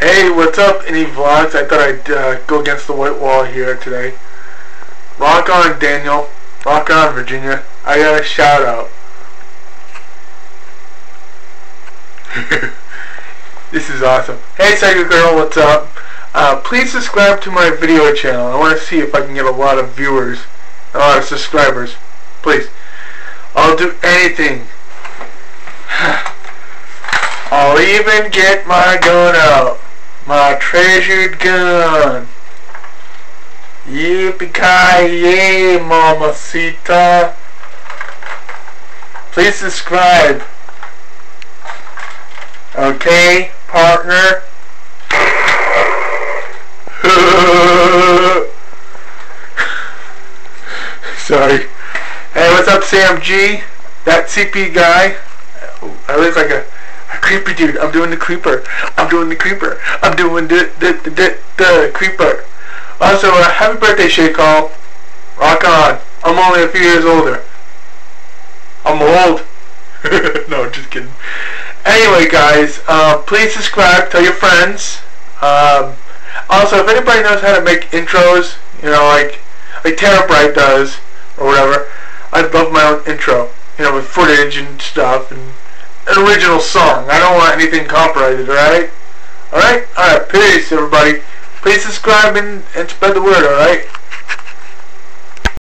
Hey, what's up, any vlogs? I thought I'd uh, go against the white wall here today. Rock on, Daniel. Rock on, Virginia. I got a shout out. this is awesome. Hey, Psycho Girl, what's up? Uh, please subscribe to my video channel. I want to see if I can get a lot of viewers, a lot of subscribers. Please. I'll do anything. I'll even get my gun out. My treasured gun. Yippee-ki-yay, mamacita. Please subscribe. Okay, partner? Sorry. Hey, what's up, Sam G? That CP guy? I look like a, a creepy dude. I'm doing the creeper. I'm doing the creeper. I'm doing the the the, the, the creeper. Also, uh, happy birthday, Shay Carl. Rock on. I'm only a few years older. I'm old. no, just kidding. Anyway, guys, uh, please subscribe. Tell your friends. Um, also, if anybody knows how to make intros, you know, like like Tara Bright does, or whatever, I'd love my own intro. You know, with footage and stuff, and an original song. I don't want anything copyrighted, alright? Alright? Alright, peace, everybody. Please subscribe and, and spread the word, alright?